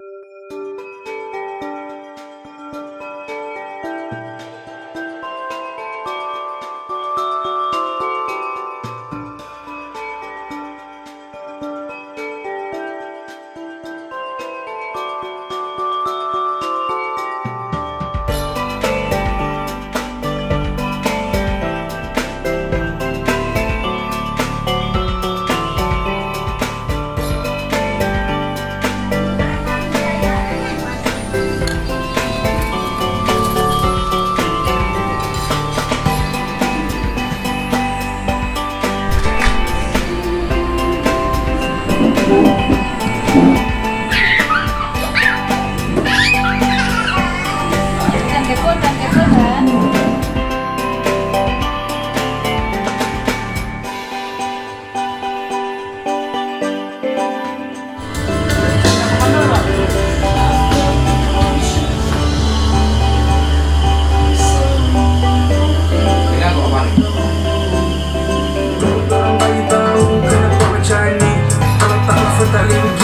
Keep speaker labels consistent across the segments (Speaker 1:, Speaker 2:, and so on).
Speaker 1: you
Speaker 2: Hallelujah.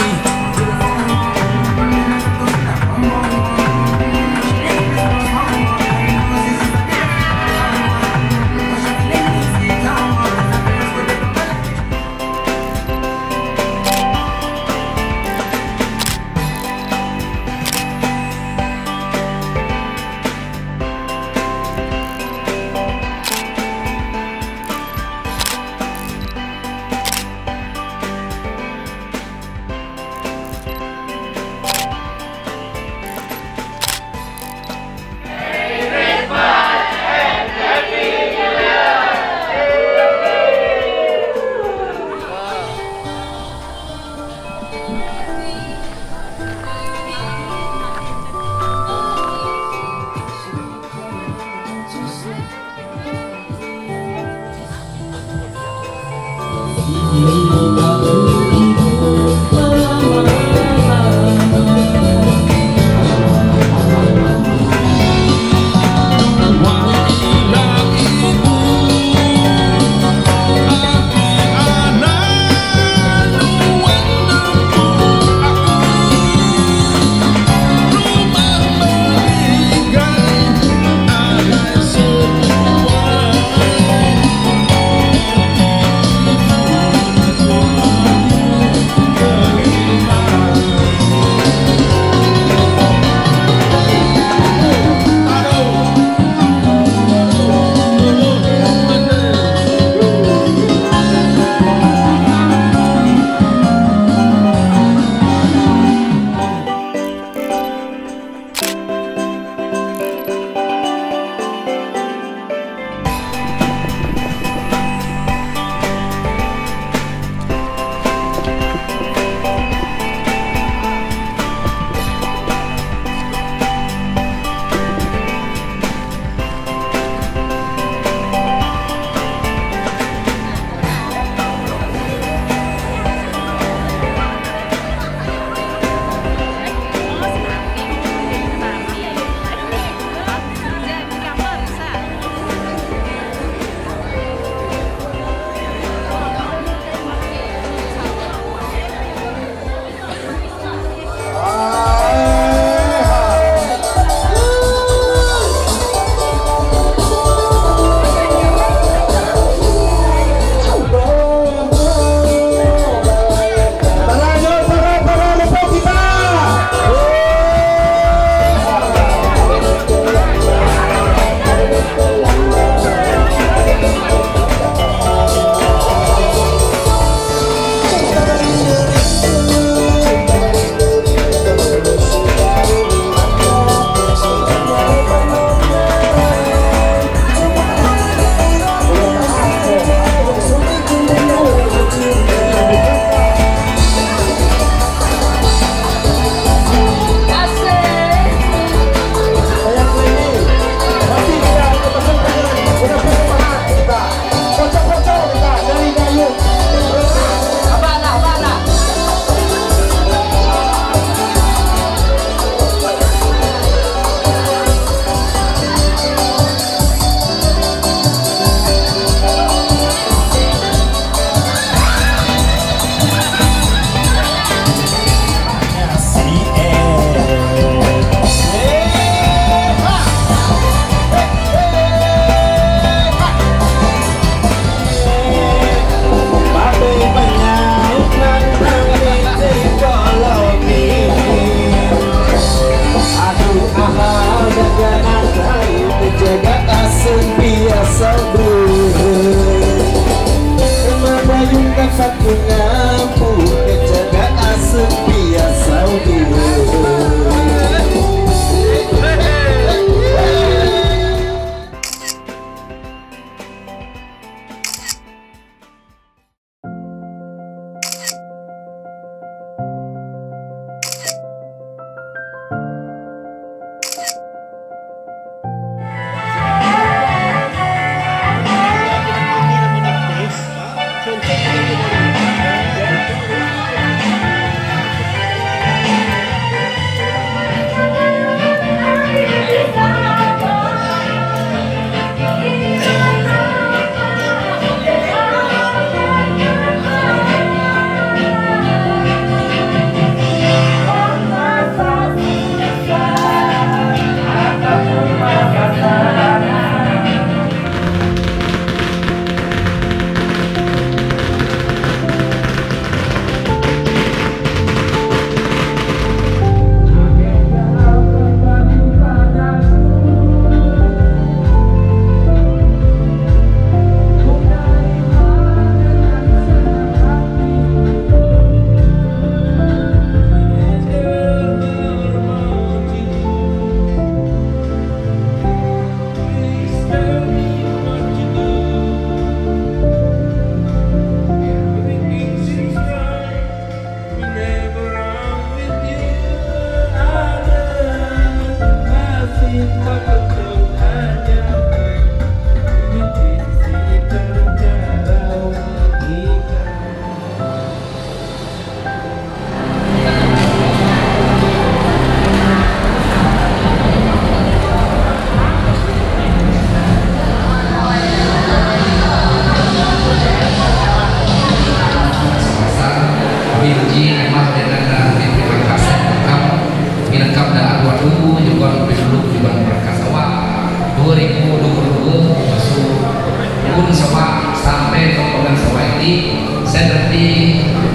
Speaker 3: saya berarti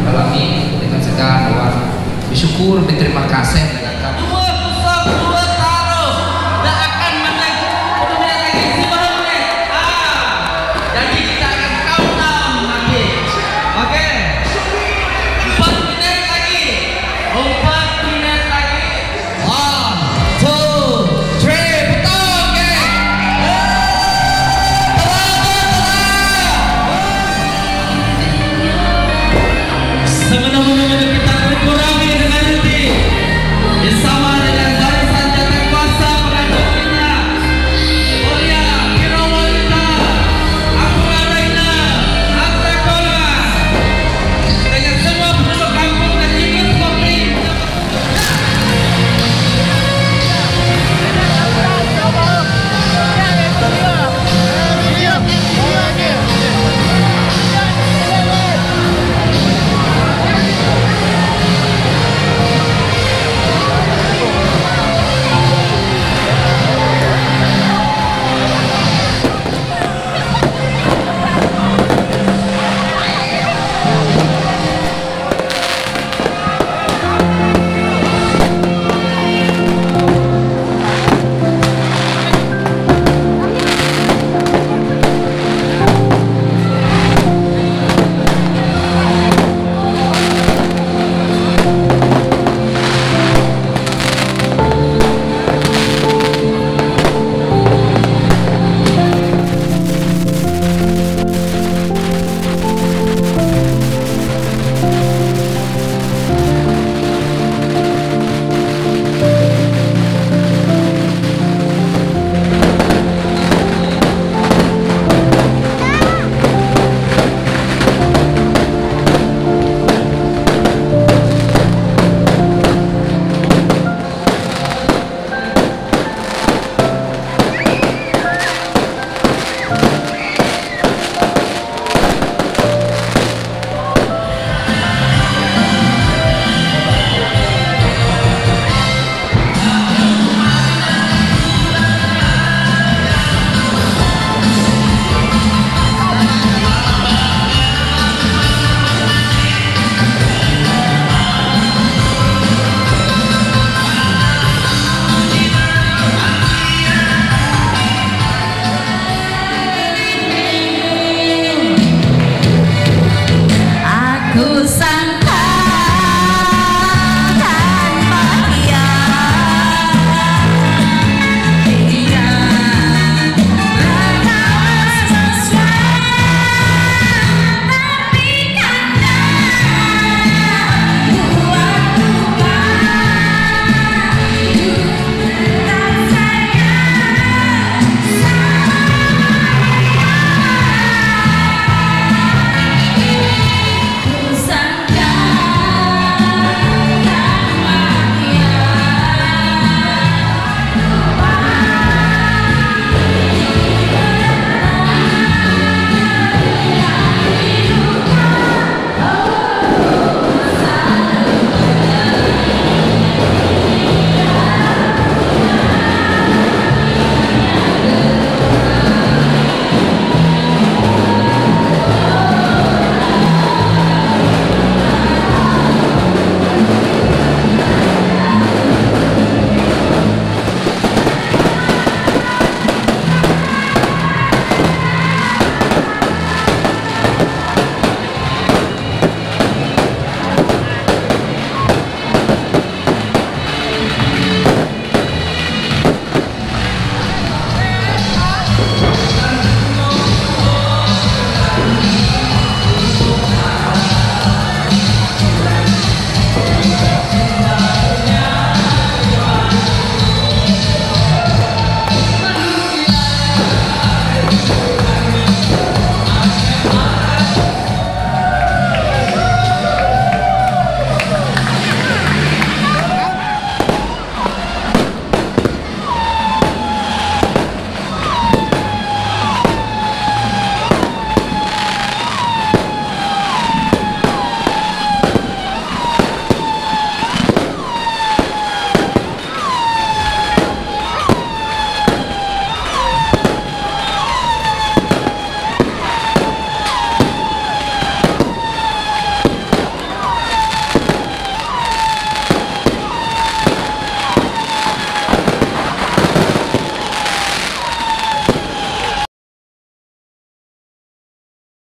Speaker 3: dalam ini dengan segala bersyukur berterima kasih.